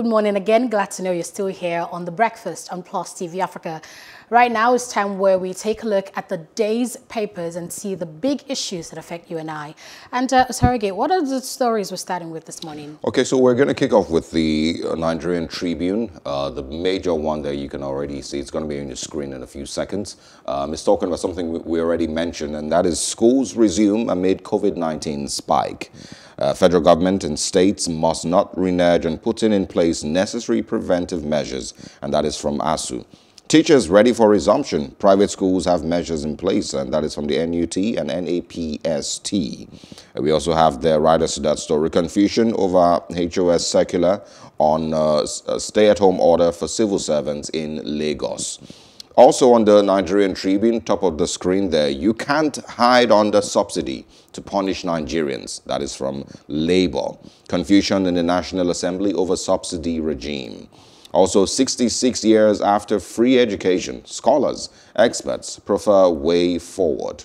Good morning again. Glad to know you're still here on The Breakfast on Plus TV Africa. Right now it's time where we take a look at the day's papers and see the big issues that affect you and I. And uh, what are the stories we're starting with this morning? Okay, so we're going to kick off with the Nigerian Tribune. Uh, the major one that you can already see. It's going to be on your screen in a few seconds. Um, it's talking about something we already mentioned, and that is schools resume amid COVID-19 spike. Uh, federal government and states must not renege on putting in place necessary preventive measures, and that is from ASUU. Teachers ready for resumption. Private schools have measures in place, and that is from the NUT and NAPST. We also have the writers to that story. Confusion over HOS circular on uh, stay-at-home order for civil servants in Lagos. Also on the Nigerian Tribune, top of the screen there, you can't hide under subsidy to punish Nigerians. That is from Labour. Confusion in the National Assembly over subsidy regime. Also, 66 years after free education, scholars, experts prefer way forward.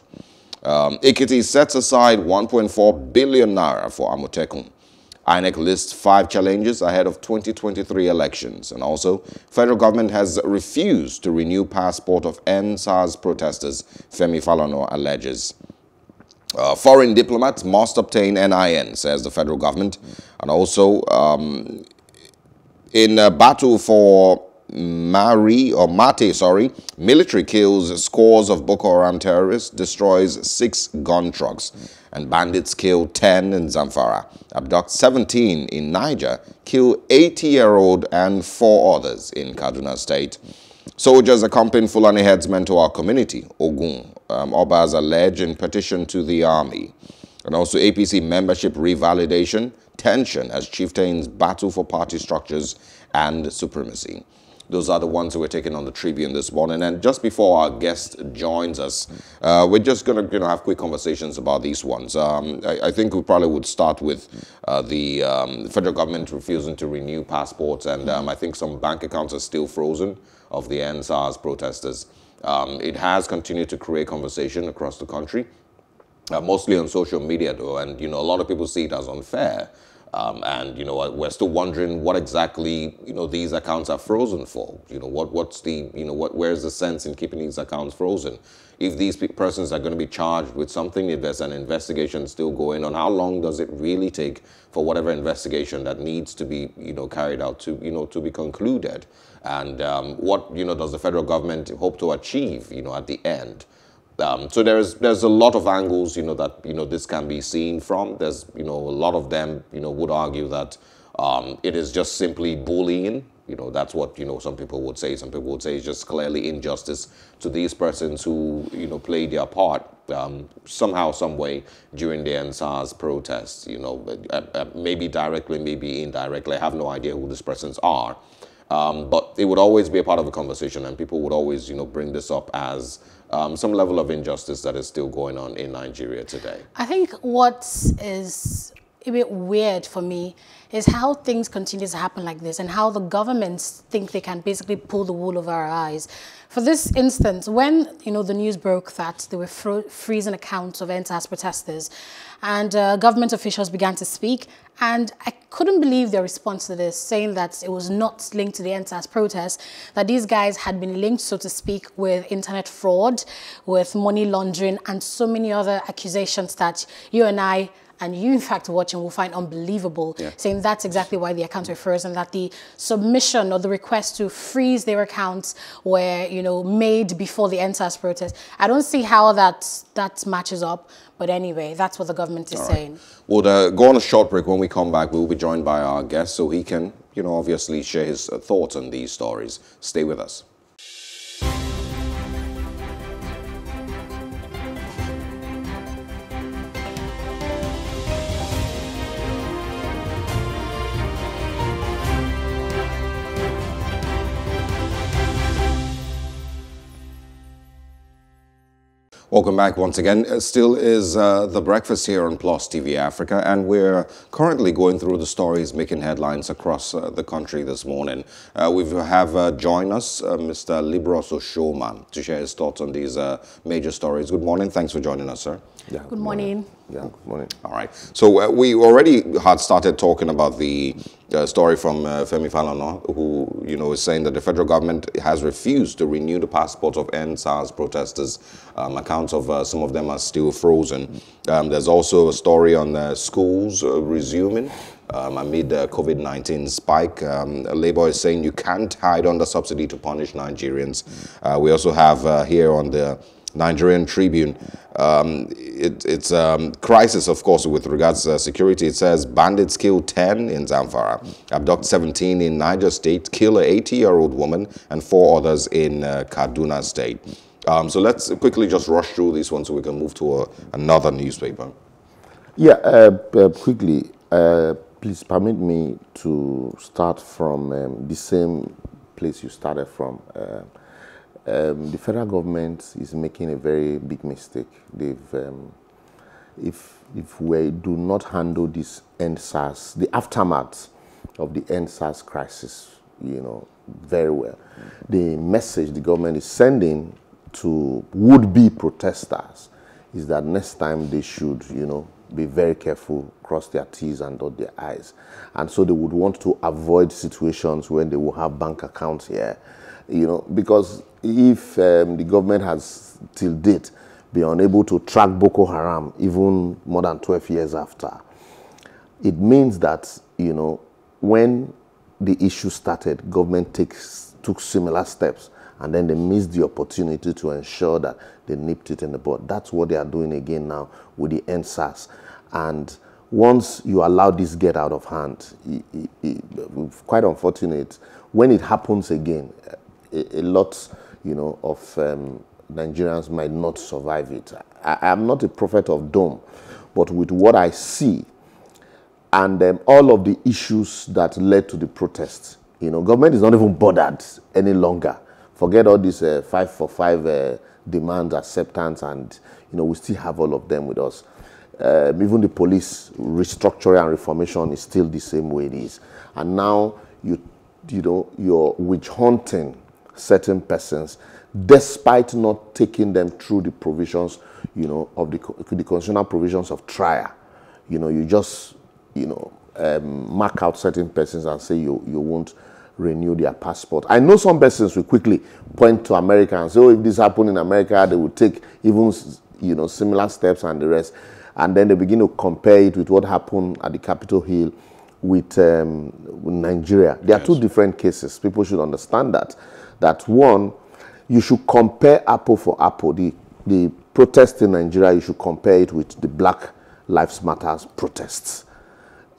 Um, Ekiti sets aside 1.4 billion naira for Amotekun. INEC lists five challenges ahead of 2023 elections. And also, federal government has refused to renew passport of EndSARS protesters, Femi Falana alleges. Uh, foreign diplomats must obtain NIN, says the federal government. And also, um, in a battle for Mari or Mate, sorry, military kills scores of Boko Haram terrorists, destroys six gun trucks, and bandits kill 10 in Zamfara, abduct 17 in Niger, kill 80-year-old and four others in Kaduna State. Soldiers accompanying Fulani headsmen to our community, Ogun, um, Obas allege in petition to the army. And also APC membership revalidation, tension as chieftains battle for party structures and supremacy. Those are the ones who we're taking on the Tribune this morning. And just before our guest joins us, uh, we're just going to you know, have quick conversations about these ones. Um, I, I, think we probably would start with uh, the um, federal government refusing to renew passports. And um, I think some bank accounts are still frozen of the EndSARS protesters. Um, it has continued to create conversation across the country, uh, mostly on social media, though. And, you know, a lot of people see it as unfair. Um, and you know we're still wondering what exactly you know these accounts are frozen for. You know what what's the you know what where's the sense in keeping these accounts frozen? If these persons are going to be charged with something, if there's an investigation still going on, how long does it really take for whatever investigation that needs to be you know carried out to you know to be concluded? And um, what you know does the federal government hope to achieve you know at the end? Um, so there's there's a lot of angles, you know, that you know this can be seen from. There's you know a lot of them, you know, would argue that um, it is just simply bullying. You know, that's what you know some people would say. Some people would say it's just clearly injustice to these persons who you know played their part um, somehow, some way during the EndSARS protests. You know, uh, uh, maybe directly, maybe indirectly. I have no idea who these persons are. Um, but it would always be a part of the conversation, and people would always, you know, bring this up as um, some level of injustice that is still going on in Nigeria today. I think what is a bit weird for me is how things continue to happen like this and how the governments think they can basically pull the wool over our eyes. For this instance, when you know the news broke that they were freezing accounts of EndSARS protesters and uh, government officials began to speak and I couldn't believe their response to this, saying that it was not linked to the EndSARS protests, that these guys had been linked, so to speak, with internet fraud, with money laundering, and so many other accusations that you and I and you in fact watching will find unbelievable, yeah. saying that's exactly why the account refers and that the submission or the request to freeze their accounts were, you know, made before the EndSARS protest. I don't see how that, that matches up, but anyway, that's what the government is saying. We'll uh, go on a short break. When we come back, we'll be joined by our guest so he can, you know, obviously share his uh, thoughts on these stories. Stay with us. Welcome back once again. It still is uh, The Breakfast here on Plus TV Africa, and we're currently going through the stories making headlines across uh, the country this morning. Uh, we have uh, joined us uh, Mr. Liborous Oshoma to share his thoughts on these uh, major stories. Good morning. Thanks for joining us, sir. Yeah, good morning. morning. Yeah, good morning. All right. So uh, we already had started talking about the uh, story from uh, Femi Falana, who you know is saying that the federal government has refused to renew the passports of EndSARS protesters. Um, accounts of uh, some of them are still frozen. Um, there's also a story on uh, schools uh, resuming. Um, amid the COVID-19 spike, um, Labour is saying you can't hide under subsidy to punish Nigerians. Uh, we also have uh, here on the Nigerian Tribune. Um, it, it's a um, crisis, of course, with regards to security. It says bandits kill 10 in Zamfara, abduct 17 in Niger State, kill an 80-year-old woman, and four others in uh, Kaduna State. Um, so let's quickly just rush through this one so we can move to a, another newspaper. Yeah, uh, uh, quickly, uh, please permit me to start from um, the same place you started from. Um, the federal government is making a very big mistake. They've, um, if, if we do not handle this EndSARS, the aftermath of the EndSARS crisis, you know, very well, the message the government is sending to would-be protesters is that next time they should, you know, be very careful, cross their T's and dot their I's. And so they would want to avoid situations when they will have bank accounts here, you know, because if um, the government has till date been unable to track Boko Haram even more than 12 years after, it means that, you know, when the issue started, government takes, took similar steps and then they missed the opportunity to ensure that they nipped it in the bud. That's what they are doing again now with the EndSARS. And once you allow this get out of hand, it, it, it, quite unfortunate, when it happens again, a, lot you know, of um, Nigerians might not survive it. I, am not a prophet of doom, but with what I see and um, all of the issues that led to the protests, you know, government is not even bothered any longer. Forget all these uh, five for five uh, demands, acceptance, and you know, we still have all of them with us. Um, even the police restructuring and reformation is still the same way it is. And now you, you know, you're witch hunting certain persons, despite not taking them through the provisions, you know, of the, the constitutional provisions of trial. You know, you just, you know, um, mark out certain persons and say you, you won't renew their passport. I know some persons will quickly point to America and say, oh, if this happened in America, they would take even, you know, similar steps and the rest. And then they begin to compare it with what happened at the Capitol Hill with, um, with Nigeria. There yes. are two different cases. People should understand that that one, you should compare apple for apple. The, the protest in Nigeria, you should compare it with the Black Lives Matters protests.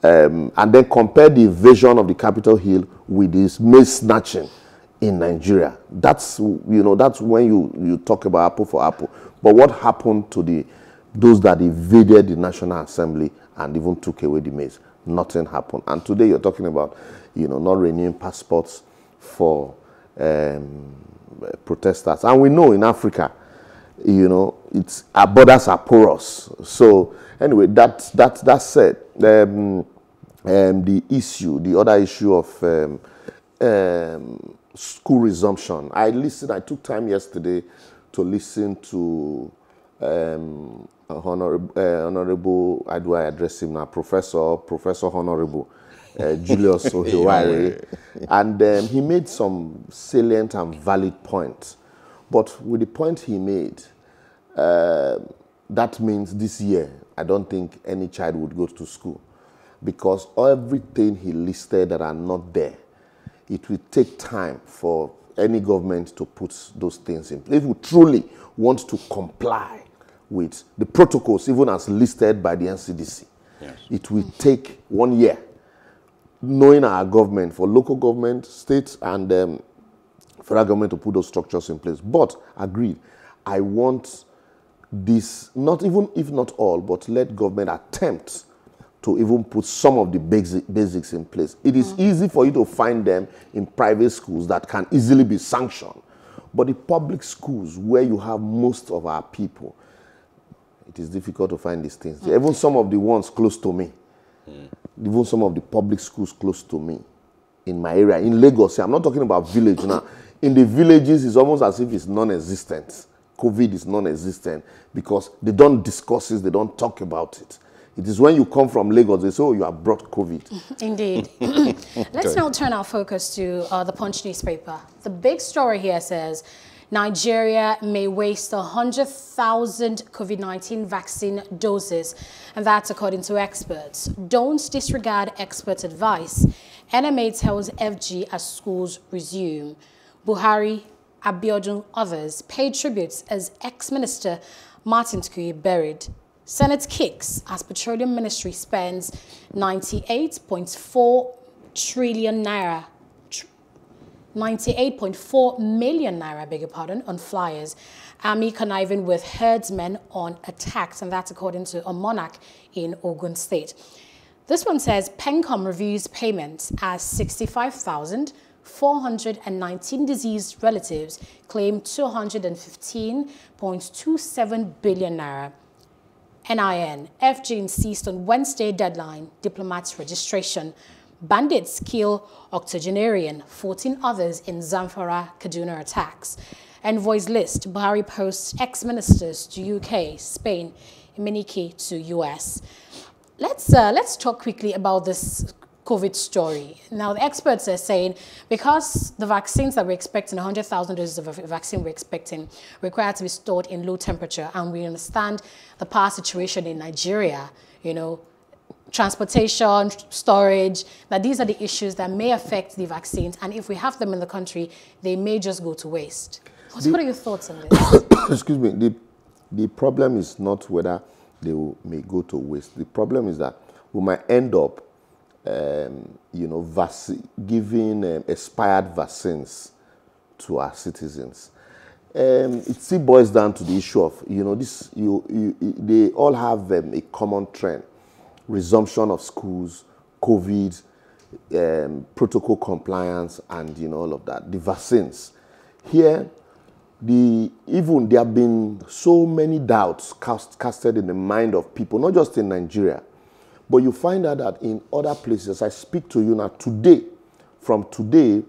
Um, and then compare the invasion of the Capitol Hill with this mace snatching in Nigeria. That's, you know, that's when you, you talk about apple for apple. But what happened to the, those that invaded the National Assembly and even took away the mace? Nothing happened. And today you're talking about, you know, not renewing passports for um, protesters. And we know in Africa, you know, it's our borders are porous. So anyway, that that that said, um, um, the issue, the other issue of um, um, school resumption. I listened. I took time yesterday to listen to um, Honorable, uh, Honorable. How do I address him now? Professor, Professor Honorable uh, Julius Ihonvbere, and um, he made some salient and valid points. But with the point he made, uh, that means this year, I don't think any child would go to school because everything he listed that are not there, it will take time for any government to put those things in place. If we truly want to comply with the protocols, even as listed by the NCDC, yes. it will take one year knowing our government, for local government, states, and um, federal government to put those structures in place. But agreed, I want this, not even if not all, but let government attempt to even put some of the basic, basics in place. It is mm. easy for you to find them in private schools that can easily be sanctioned. But the public schools where you have most of our people, it is difficult to find these things. Mm. Even some of the ones close to me, mm even some of the public schools close to me in my area, in Lagos. I'm not talking about village now. In the villages, it's almost as if it's non-existent. COVID is non-existent because they don't discuss it, they don't talk about it. It is when you come from Lagos, they say, oh, you have brought COVID. Indeed. Let's now turn our focus to uh, the Punch newspaper. The big story here says, Nigeria may waste 100,000 COVID-19 vaccine doses, and that's according to experts. Don't disregard expert advice. NMA tells FG as schools resume. Buhari, Abiodun, others paid tributes as ex-minister Martin Tukur buried. Senate kicks as Petroleum Ministry spends 98.4 trillion naira 98.4 million naira, beg your pardon, on flyers. Army conniving with herdsmen on attacks, and that's according to a monarch in Ogun State. This one says PENCOM reviews payments as 65,419 deceased relatives claim 215.27 billion naira. NIN, FG insist on Wednesday deadline, diplomats registration. Bandits kill octogenarian, 14 others in Zamfara, Kaduna attacks. Envoys list, Buhari posts ex-ministers to UK, Spain, Emenike to US. Let's, uh, let's talk quickly about this COVID story. Now, the experts are saying because the vaccines that we're expecting, 100,000 doses of vaccine we're expecting, require to be stored in low temperature, and we understand the power situation in Nigeria, you know, transportation, storage, that these are the issues that may affect the vaccines. And if we have them in the country, they may just go to waste. What, the, what are your thoughts on this? excuse me. The, the problem is not whether they will, may go to waste. The problem is that we might end up, um, you know, giving um, expired vaccines to our citizens. Um, it still boils down to the issue of, you know, this, you, you, they all have um, a common trend resumption of schools, COVID, um, protocol compliance, and you know all of that. The vaccines. Here, the even there have been so many doubts cast, casted in the mind of people, not just in Nigeria, but you find out that in other places. I speak to you now today. From today,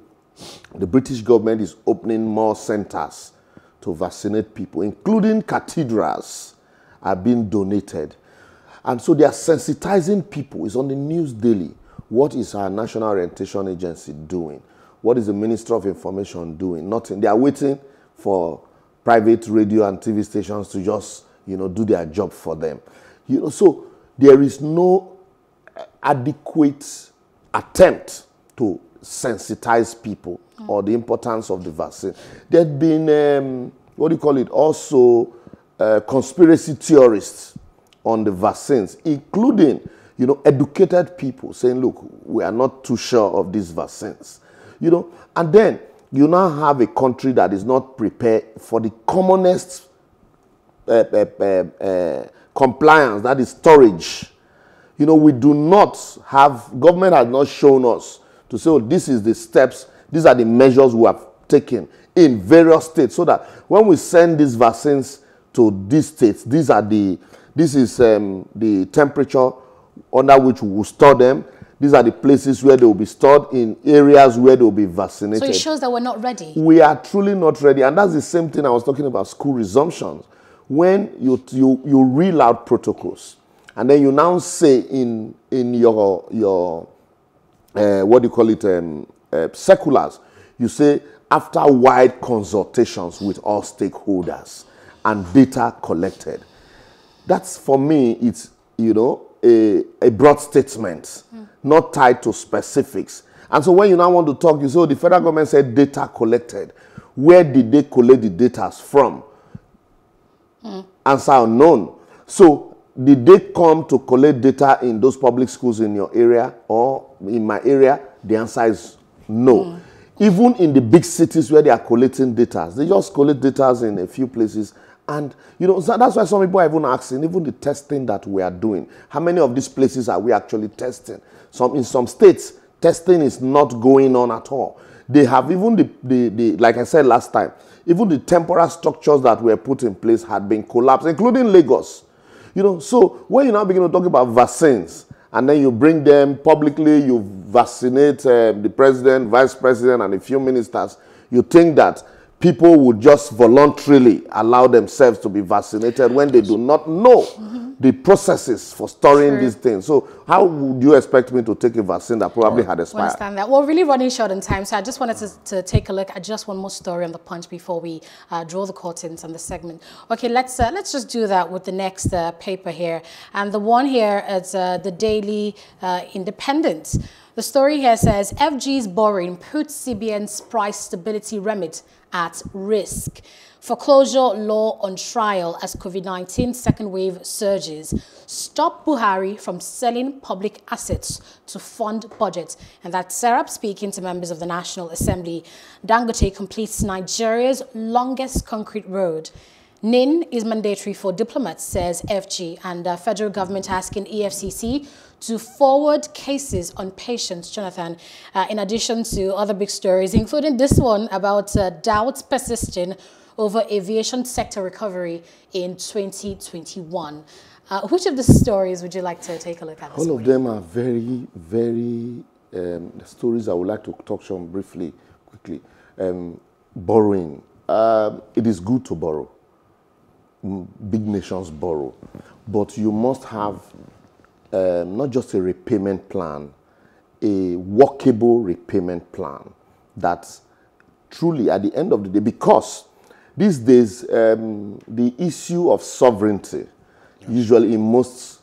the British government is opening more centers to vaccinate people, including cathedrals are being donated. And so they are sensitizing people. It's on the news daily. What is our National Orientation Agency doing? What is the Minister of Information doing? Nothing. They are waiting for private radio and TV stations to just, you know, do their job for them. You know, so there is no adequate attempt to sensitize people mm. or the importance of the vaccine. There have been, um, what do you call it, also uh, conspiracy theorists on the vaccines, including, you know, educated people saying, look, we are not too sure of these vaccines. You know, and then you now have a country that is not prepared for the commonest uh, uh, uh, compliance, that is storage. You know, we do not have, government has not shown us to say, oh, this is the steps, these are the measures we have taken in various states so that when we send these vaccines to these states, these are the this is um, the temperature under which we will store them. These are the places where they will be stored in areas where they will be vaccinated. So it shows that we're not ready. We are truly not ready. And that's the same thing I was talking about school resumptions. When you, you, you reel out protocols and then you now say in, in your, your uh, what do you call it, um, uh, circulars, you say after wide consultations with all stakeholders and data collected that's for me, it's, you know, a, a broad statement, mm. not tied to specifics. And so when you now want to talk, you say, oh, the federal government said data collected. Where did they collect the data from? Mm. Answer unknown. So did they come to collect data in those public schools in your area or in my area? The answer is no. Mm. Even in the big cities where they are collecting data, they just collect data in a few places and, you know, that's why some people are even asking, even the testing that we are doing, how many of these places are we actually testing? Some In some states, testing is not going on at all. They have even the, the, the like I said last time, even the temporal structures that were put in place had been collapsed, including Lagos. You know, so when you now begin to talk about vaccines, and then you bring them publicly, you vaccinate uh, the president, vice president, and a few ministers, you think that people would just voluntarily allow themselves to be vaccinated when they do not know mm-hmm. the processes for storing True. these things. So how would you expect me to take a vaccine that probably had expired? understand that. We're really running short on time, so I just wanted to, to take a look at just one more story on the punch before we uh, draw the curtains on the segment. Okay, let's uh, let's just do that with the next uh, paper here, and the one here is uh, the Daily uh, Independent. The story here says FG's borrowing puts CBN's price stability remit at risk. Foreclosure law on trial as COVID-19 second wave surges. Stop Buhari from selling public assets to fund budget. And that's Serap speaking to members of the National Assembly. Dangote completes Nigeria's longest concrete road. NIN is mandatory for diplomats, says FG, and the federal government asking EFCC to forward cases on Patience, Jonathan, uh, in addition to other big stories, including this one about uh, doubts persisting over aviation sector recovery in 2021. Uh, which of the stories would you like to take a look at? All of them are very, very um, stories I would like to touch on briefly, quickly. Um, borrowing. Um, it is good to borrow. Big nations borrow. But you must have um, not just a repayment plan, a workable repayment plan that truly at the end of the day, because these days um, the issue of sovereignty, yes. usually in most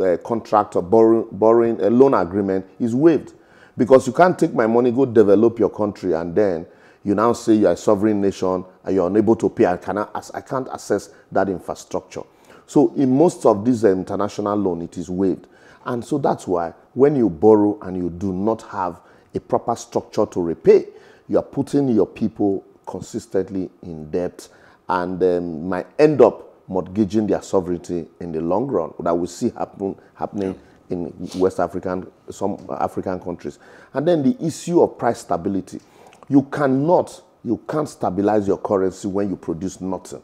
uh, contract or borrow, borrowing a loan agreement, is waived. Because you can't take my money, go develop your country, and then you now say you're a sovereign nation and you're unable to pay. I, cannot, I can't access that infrastructure. So in most of these uh, international loan, it is waived. And so that's why when you borrow and you do not have a proper structure to repay, you are putting your people consistently in debt and um, might end up mortgaging their sovereignty in the long run. That we see happen, happening in West African, some African countries. And then the issue of price stability. You cannot, you can't stabilize your currency when you produce nothing.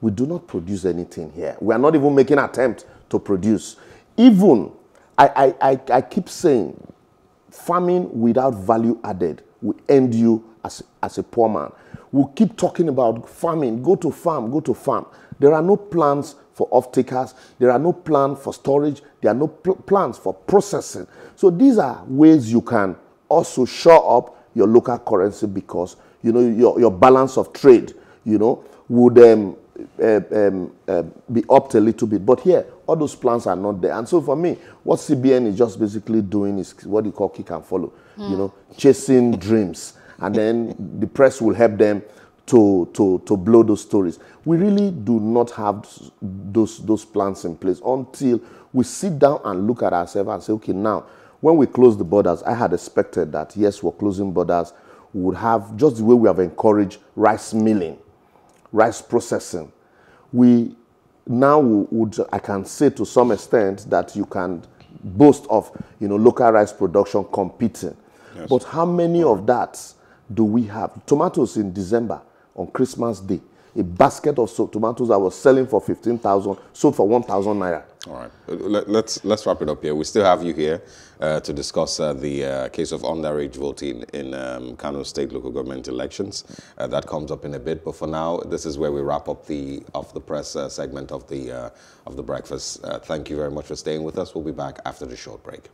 We do not produce anything here. We are not even making attempt to produce. Even, I, I, I, I keep saying, farming without value added will end you as, as a poor man. We'll keep talking about farming. Go to farm, go to farm. There are no plans for off-takers. There are no plans for storage. There are no pl plans for processing. So these are ways you can also shore up your local currency because, you know, your, your balance of trade, you know, would um, uh, um, uh, be upped a little bit. But here, all those plans are not there. And so for me, what CBN is just basically doing is what you call kick and follow, mm. you know, chasing dreams. And then the press will help them to, to, to blow those stories. We really do not have those, those plans in place until we sit down and look at ourselves and say, okay, now, when we close the borders, I had expected that, yes, we're closing borders, we would have, just the way we have encouraged rice milling, rice processing, we now would, I can say to some extent that you can boast of, you know, local rice production competing. Yes. But how many of that do we have? Tomatoes in December on Christmas Day, a basket of tomatoes I was selling for 15,000 sold for 1,000 naira. All right, Let, let's let's wrap it up here. We still have you here uh, to discuss uh, the uh, case of underage voting in um, Kano State local government elections. Uh, that comes up in a bit, but for now, this is where we wrap up the off the press uh, segment of the uh, of the breakfast. thank you very much for staying with us. We'll be back after the short break.